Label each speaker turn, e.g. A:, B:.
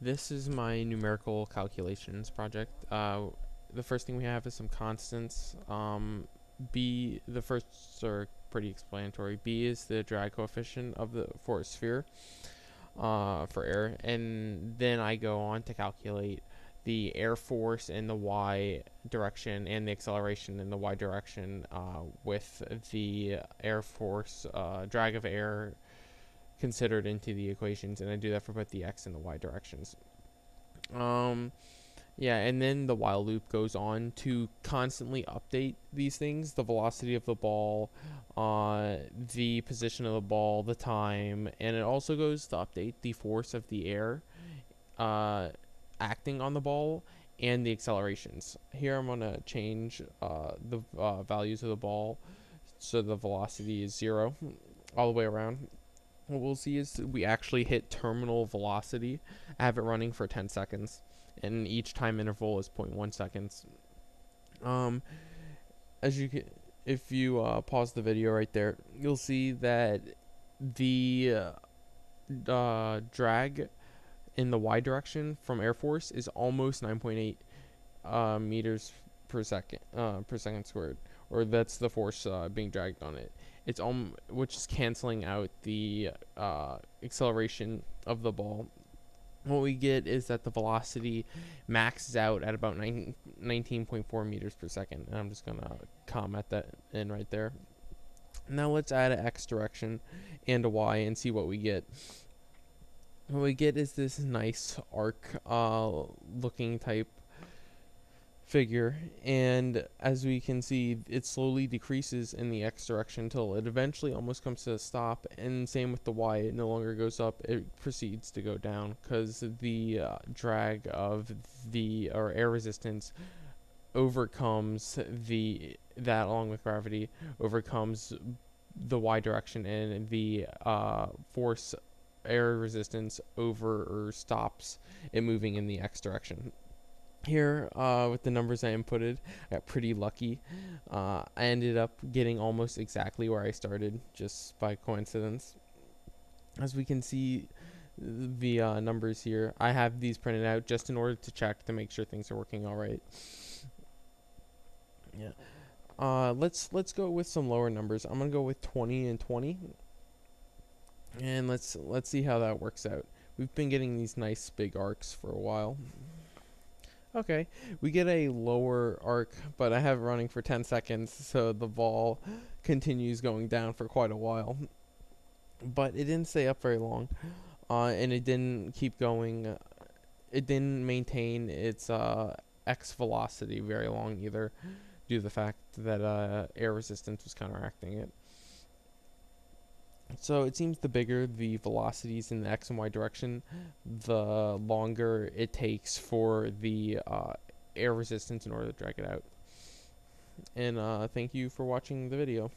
A: this is my numerical calculations project. Uh, the first thing we have is some constants. Um, B, the first are pretty explanatory. B is the drag coefficient of the for a sphere uh, for air, and then I go on to calculate the air force in the y direction and the acceleration in the y direction uh, with the air force uh, drag of air considered into the equations and I do that for both the x and the y directions. Um, yeah, and then the while loop goes on to constantly update these things the velocity of the ball, uh, the position of the ball, the time, and it also goes to update the force of the air. Uh, acting on the ball and the accelerations. Here I'm going to change uh, the uh, values of the ball so the velocity is zero all the way around. What we'll see is we actually hit terminal velocity. I have it running for 10 seconds and each time interval is 0.1 seconds. Um, as you can, if you uh, pause the video right there, you'll see that the uh, drag in the y direction from Air Force is almost 9.8 uh, meters per second uh, per second squared, or that's the force uh, being dragged on it. It's um, which is canceling out the uh, acceleration of the ball. What we get is that the velocity maxes out at about 19.4 meters per second, and I'm just gonna comment that in right there. Now let's add an x direction and a y and see what we get what we get is this nice arc uh, looking type figure and as we can see it slowly decreases in the x direction until it eventually almost comes to a stop and same with the y it no longer goes up it proceeds to go down because the uh, drag of the or air resistance overcomes the that along with gravity overcomes the y direction and the uh, force air resistance over or stops it moving in the x direction. Here, uh, with the numbers I inputted, I got pretty lucky. Uh, I ended up getting almost exactly where I started, just by coincidence. As we can see, the uh, numbers here, I have these printed out just in order to check to make sure things are working all right. Yeah. Uh, let's let's go with some lower numbers. I'm gonna go with 20 and 20 and let's let's see how that works out. We've been getting these nice big arcs for a while. Okay, we get a lower arc, but I have it running for 10 seconds, so the ball continues going down for quite a while. But it didn't stay up very long, uh, and it didn't keep going. Uh, it didn't maintain its uh, x velocity very long either, due to the fact that uh, air resistance was counteracting it. So it seems the bigger the velocities in the x and y direction, the longer it takes for the uh, air resistance in order to drag it out. And uh, thank you for watching the video.